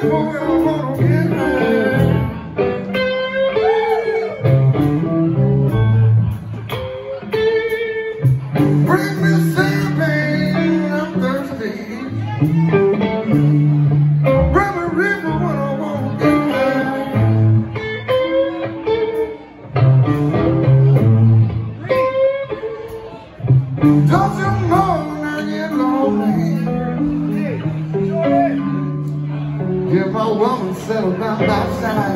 Bring me I'm thirsty. Gracias.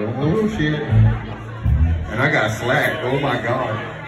Oh, shit. And I got slack. Oh, my God.